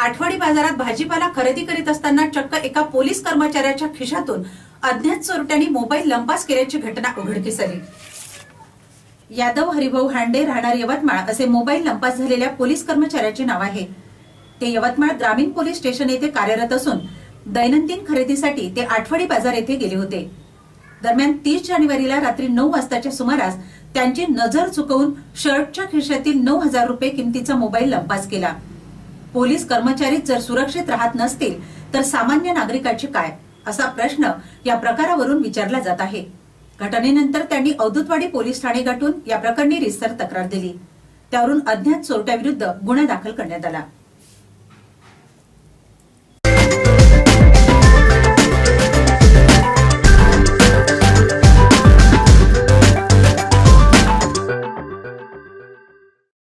आठवडी बाजारात भाजीपाला खरेदी करीत असताना चक्क एका पोलीस कर्मचाऱ्याच्या खिशातून अज्ञात चोरट्यांनी मोबाईल लंपास केल्याची घटना उघडकीस आली. यादव हरिभाऊ हांडे राहणार यवतमाळ असे मोबाईल लंपास झालेल्या पोलीस कर्मचाऱ्याचे नाव आहे. ते यवतमाळ ग्रामीण पोलीस स्टेशन येथे कार्यरत असून दैनंदिन खरेदीसाठी ते आठवडी बाजार येथे गेले होते. दरम्यान तीस जानेवारीला रात्री नऊ वाजताच्या सुमारास त्यांची नजर चुकवून शर्टच्या खिशातील नऊ हजार रुपये किमतीचा मोबाईल लंपास केला. पोलीस कर्मचारी जर सुरक्षित राहत नसतील तर सामान्य नागरिकाचे काय? असा प्रश्न या प्रकारावरून विचारला जात आहे. घटनेनंतर त्यांनी अवधूतवाडी पोलीस ठाणे गाठून या प्रकरणी रिसर तक्रार दिली. त्यावरून अज्ञात चोरट्याविरुद्ध गुन्हा दाखल करण्यात आला.